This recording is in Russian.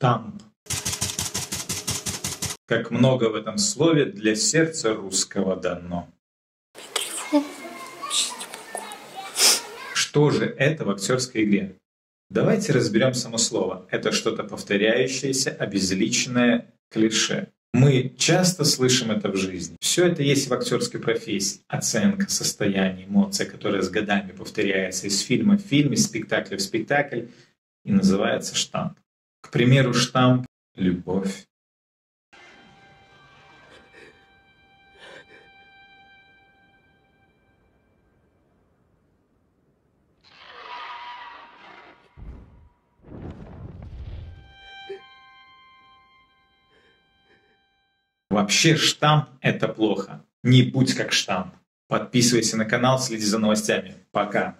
Штамп. Как много в этом слове для сердца русского дано. Что же это в актерской игре? Давайте разберем само слово. Это что-то повторяющееся, обезличенное, клише. Мы часто слышим это в жизни. Все это есть в актерской профессии. Оценка, состояние, эмоция, которая с годами повторяется из фильма в фильм, из спектакля в спектакль и называется штамп. К примеру, штамп «любовь». Вообще штамп — это плохо. Не будь как штамп. Подписывайся на канал, следи за новостями. Пока.